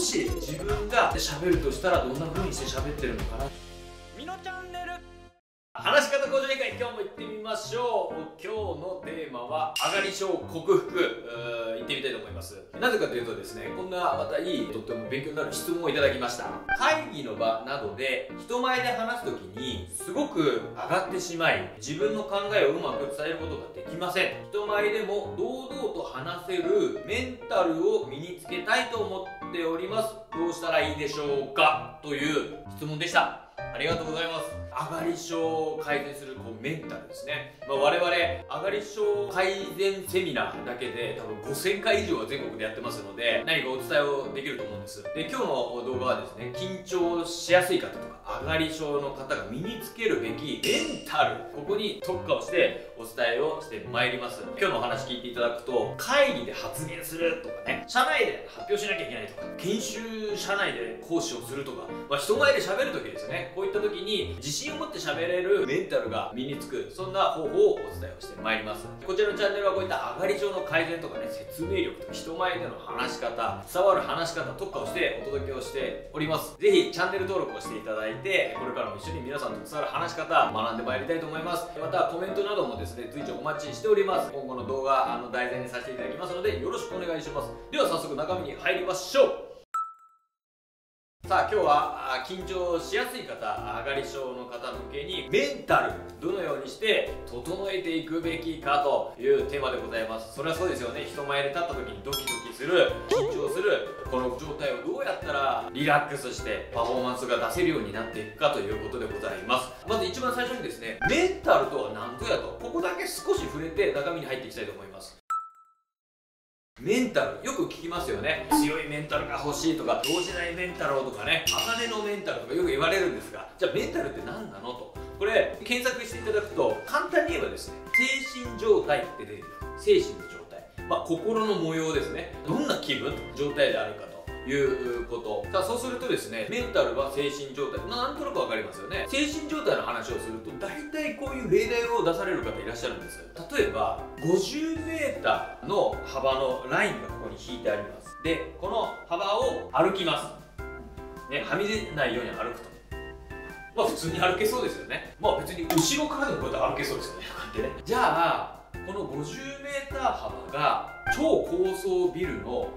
し自分が喋るとしたらどんな風にして喋ってるのかな。みのチャンネル話し方向上委員会今日も行ってみましょう。今日のテーマは上がり症克服。行ってみたいと思います。なぜかというとですねこんなまたいいとっても勉強になる質問をいただきました。会議の場などで人前で話す時にすごく上がってしまい自分の考えをうまく伝えることができません。人前でも堂々と話せるメンタルを身につけたいと思っております。どうしたらいいでしょうか？という質問でした。ありがとうございます。上がり症を改善するこうメンタルですね、まあ、我々上がり症改善セミナーだけで多分5000回以上は全国でやってますので何かお伝えをできると思うんです。で今日の動画はですね緊張しやすい方とか上がり症の方が身につけるべきメンタルここに特化をしてお伝えをしてまいります。今日のお話聞いていただくと会議で発言するとかね社内で発表しなきゃいけないとか研修社内で講師をするとか、まあ、人前で喋る時ですよね。こういった時に自信を持って喋れるメンタルが身につくそんな方法をお伝えをしてまいります。こちらのチャンネルはこういった上がり症の改善とかね説明力とか人前での話し方伝わる話し方特化をしてお届けをしております。ぜひチャンネル登録をしていただいてこれからも一緒に皆さんと伝わる話し方学んでまいりたいと思います。またコメントなどもですね随時お待ちしております。今後の動画あの題材にさせていただきますのでよろしくお願いします。ででは早速中身に入りましょう。さあ今日は緊張しやすい方上がり症の方向けにメンタルどのようにして整えていくべきかというテーマでございます。それはそうですよね。人前で立った時にドキドキする緊張するこの状態をどうやったらリラックスしてパフォーマンスが出せるようになっていくかということでございます。まず一番最初にですねメンタルとは何ぞやと。ここだけ少し触れて中身に入っていきたいと思います。メンタルよく聞きますよね。強いメンタルが欲しいとか動じないメンタルとかね。鋼のメンタルとかよく言われるんですがじゃあメンタルって何なのと。これ検索していただくと簡単に言えばですね精神状態って出てくる。精神の状態。まあ心の模様ですね。どんな気分？状態であるかと。いうこと。さあそうするとですねメンタルは精神状態。なんとなく分かりますよね。精神状態の話をすると大体こういう例題を出される方いらっしゃるんです例えば 50m の幅のラインがここに引いてあります。でこの幅を歩きます。ねはみ出ないように歩くと。まあ普通に歩けそうですよね。まあ別に後ろからでもこうやって歩けそうですよね。こうやってね。じゃあこの 50m 幅が超高層ビルの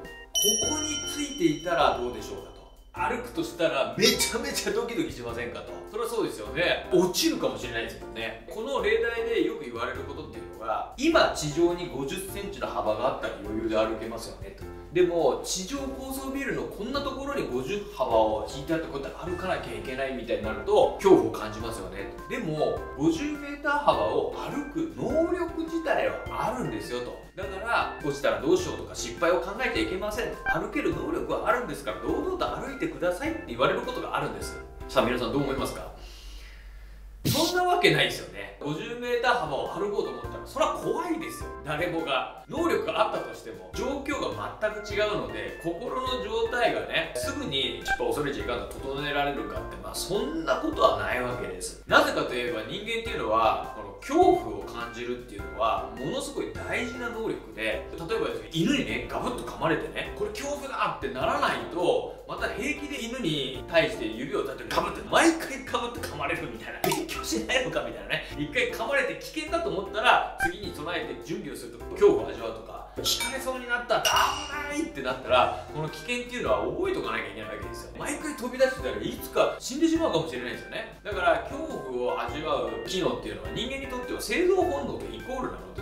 ここについていたらどうでしょうかと。歩くとしたらめちゃめちゃドキドキしませんかと。それはそうですよね。落ちるかもしれないですもんね。この例題でよく言われることっていうのが今地上に5 0センチの幅があったら余裕で歩けますよねとでも地上高層ビルのこんなところに50幅を引いてあってこうやって歩かなきゃいけないみたいになると恐怖を感じますよね。でも 50m 幅を歩く能力自体はあるんですよと。だから落ちたらどうしようとか失敗を考えてはいけません。歩ける能力はあるんですから堂々と歩いてくださいって言われることがあるんです。さあ皆さんどう思いますか？そんなわけないですよね。50m 幅を歩こうと思ったらそれは怖いですよ。誰もが。能力があったとしても状況が全く違うので心の状態がねすぐにちょっと恐れちゃいかんと整えられるかってまあそんなことはないわけです。なぜかといえば人間っていうのはこの恐怖を感じるっていうのはものすごい大事な能力で例えば犬にねガブッと噛まれてねこれ恐怖だってならないとまた平気で犬に対して指を立ててガブって毎回ガブって噛まれるみたいな。しないのかみたいなね。一回噛まれて危険だと思ったら次に備えて準備をすると恐怖を味わうとか。引かれそうになった。危ないってなったらこの危険っていうのは覚えとかなきゃいけないわけですよ。毎回飛び出してたらいつか死んでしまうかもしれないですよね。だから恐怖を味わう機能っていうのは人間にとっては生存本能とイコールなの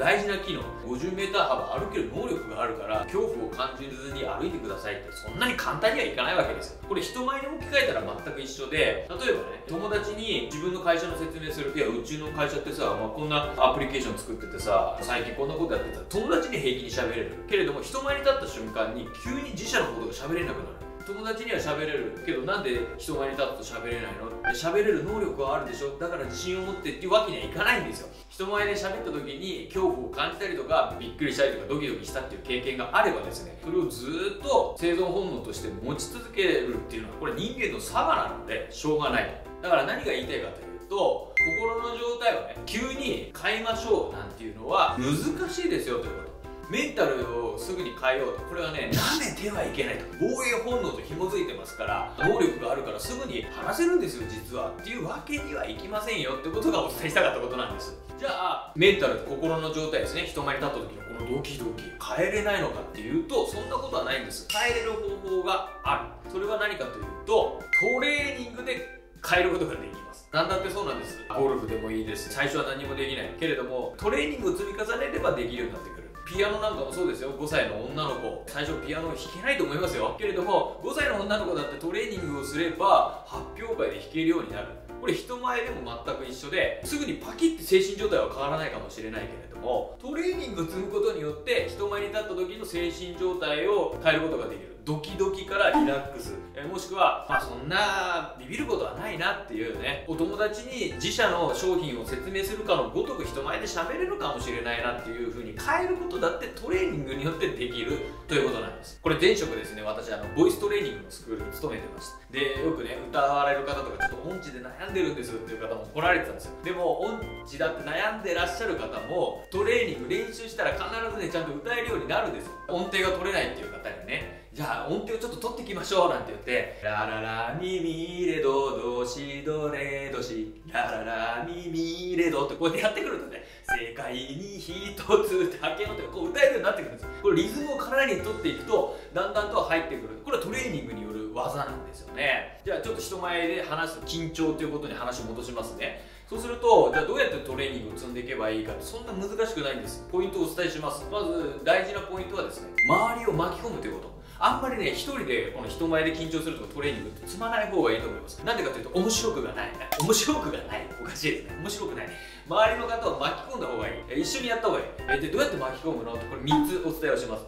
大事な機能。50m 幅歩ける能力があるから恐怖を感じずに歩いてくださいって。そんなに簡単にはいかないわけですよ。これ人前に置き換えたら全く一緒で例えばね友達に自分の会社の説明する。いやうちの会社ってさ、まあ、こんなアプリケーション作っててさ最近こんなことやってた。友達に平気に喋れる。けれども人前に立った瞬間に急に自社のことが喋れなくなる。友達には喋れるけどなんで人前に立つと喋れないの？喋れる能力はあるでしょ？だから自信を持ってっていうわけにはいかないんですよ。人前で喋った時に恐怖を感じたりとかびっくりしたりとかドキドキしたっていう経験があればですねそれをずっと生存本能として持ち続けるっていうのはこれ人間の差がなのでしょうがない。だから何が言いたいかというと心の状態をね急に変えましょうなんていうのは難しいですよということ。メンタルをすぐに変えようと。これはね舐めてはいけないと。防衛本能と紐づいてますから能力があるからすぐに話せるんですよ実は。っていうわけにはいきませんよってことがお伝えしたかったことなんです。じゃあメンタル心の状態ですね。人前に立った時のこのドキドキ変えれないのかっていうとそんなことはないんです。変えれる方法がある。それは何かというとトレーニングで変えることができます。何だってそうなんです。ゴルフでもいいです。最初は何もできないけれどもトレーニングを積み重ねればできるようになってくる。ピアノなんかもそうですよ。5歳の女の子。最初ピアノ弾けないと思いますよ。けれども5歳の女の子だってトレーニングをすれば発表会で弾けるようになる。これ人前でも全く一緒ですぐにパキッて精神状態は変わらないかもしれないけれどもトレーニングを積むことによって人前に立った時の精神状態を変えることができる。ドキドらリラックス、えもしくは、まあ、そんなビビることはないなっていうね。お友達に自社の商品を説明するかのごとく人前で喋れるかもしれないなっていうふうに変えることだってトレーニングによってできる。ということなんです。これ前職ですね。私あのボイストレーニングのスクールに勤めてました。でよくね歌われる方とかちょっと悩んでるんですっていう方も来られてたんですよ。でも音痴だって悩んでらっしゃる方もトレーニング練習したら必ずねちゃんと歌えるようになるんですよ。音程が取れないっていう方にね。じゃあ音程をちょっと取っていきましょうなんて言ってラララミミレドドシドレドシラララミミレドってこうやってやってくるとね世界に一つだけのってこう歌えるようになってくるんですこれリズムを体に取っていくとだんだんと入ってくる。これはトレーニングによる技なんですよね。じゃあちょっと人前で話す緊張ということに話を戻しますねそうするとじゃあどうやってトレーニングを積んでいけばいいかってそんな難しくないんですポイントをお伝えしますまず大事なポイントはですね周りを巻き込むということあんまりね、一人でこの人前で緊張するとかトレーニングって積まない方がいいと思います。なんでかというと、面白くがない。面白くがない。おかしいですね。面白くない。周りの方を巻き込んだ方がいい。一緒にやった方がいい。で、どうやって巻き込むの？ってこれ3つお伝えをします。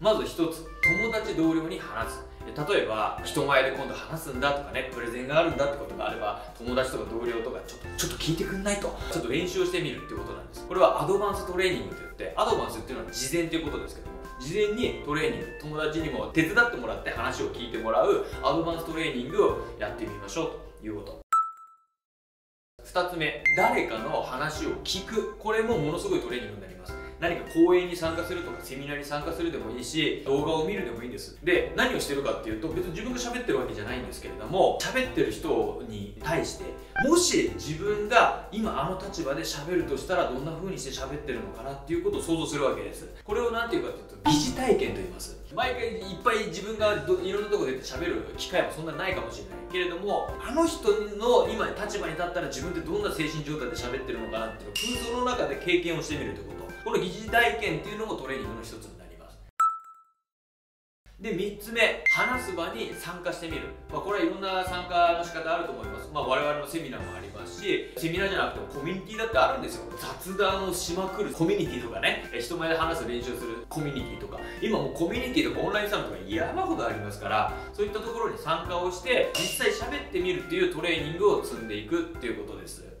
まず1つ、友達同僚に話す。例えば人前で今度話すんだとかねプレゼンがあるんだってことがあれば友達とか同僚とかちょっとちょっと聞いてくんないと。ちょっと練習をしてみるってことなんです。これはアドバンストレーニングといってアドバンスっていうのは事前ということですけども事前にトレーニング友達にも手伝ってもらって話を聞いてもらうアドバンストレーニングをやってみましょうということ。2つ目誰かの話を聞く。これもものすごいトレーニングになります。何か講演に参加するとかセミナーに参加するでもいいし動画を見るでもいいんです。で何をしてるかっていうと別に自分が喋ってるわけじゃないんですけれども喋ってる人に対してもし自分が今あの立場で喋るとしたらどんな風にして喋ってるのかなっていうことを想像するわけです。これを何て言うかというと疑似体験と言います。毎回いっぱい自分がいろんなとこ出て喋る機会もそんなにないかもしれないけれどもあの人の今立場に立ったら自分ってどんな精神状態で喋ってるのかなっていうのを空想の中で経験をしてみるということ。この疑似体験っていうのもトレーニングの一つになります。で3つ目話す場に参加してみる、まあ、これはいろんな参加の仕方あると思います、まあ、我々のセミナーもありますしセミナーじゃなくてもコミュニティだってあるんですよ。雑談をしまくる。コミュニティとかね人前で話す練習する。コミュニティとか。今もうコミュニティとかオンラインサロンとか山ほどありますからそういったところに参加をして実際喋ってみるっていうトレーニングを積んでいくっていうことです。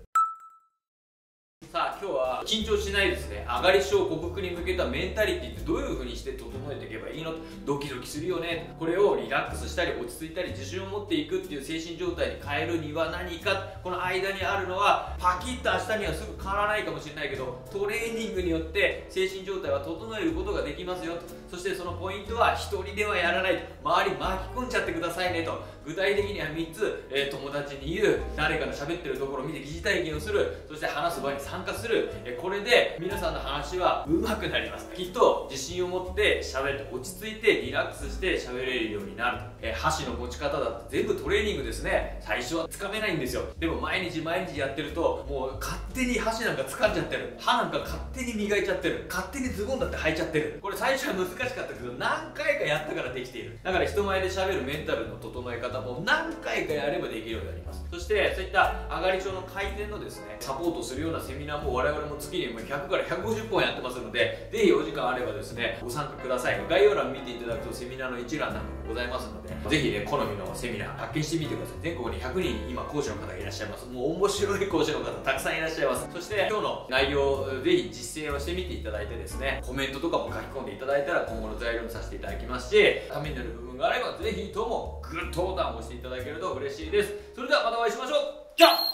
緊張しないですね。上がり症克服に向けたメンタリティってどういう風にして整えていけばいいの？ドキドキするよね。これをリラックスしたり落ち着いたり自信を持っていくっていう精神状態に変えるには何か。この間にあるのはパキッと明日にはすぐ変わらないかもしれないけどトレーニングによって精神状態は整えることができますよそしてそのポイントは1人ではやらない。周り巻き込んじゃってくださいねと。具体的には3つ、えー、友達に言う。誰かの喋ってるところを見て疑似体験をする。そして話す場に参加する、これで皆さんの話は上手くなります。きっと自信を持って喋って落ち着いてリラックスして喋れるようになる、え箸の持ち方だって全部トレーニングですね。最初はつかめないんですよ。でも毎日毎日やってるともう勝手に箸なんか掴んじゃってる。歯なんか勝手に磨いちゃってる。勝手にズボンだって履いちゃってる。これ最初は難しかったけど何回かやったからできている。だから人前で喋るメンタルの整え方も何回かやればできるようになります。そしてそういった上がり症の改善のですねサポートするようなセミナーも我々も月にも100から150本やってますのでぜひお時間あればですねご参加ください。概要欄見ていただくとセミナーの一覧などもございますのでぜひね好みのセミナー発見してみてください。全国に100人今講師の方がいらっしゃいます。もう面白い講師の方たくさんいらっしゃいます。そして今日の内容ぜひ実践をしてみていただいてですねコメントとかも書き込んでいただいたら今後の材料にさせていただきますしためになる部分があればぜひともグッドボタンを押していただけると嬉しいです。それではまたお会いしましょう。じゃあ